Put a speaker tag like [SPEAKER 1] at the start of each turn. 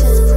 [SPEAKER 1] emotions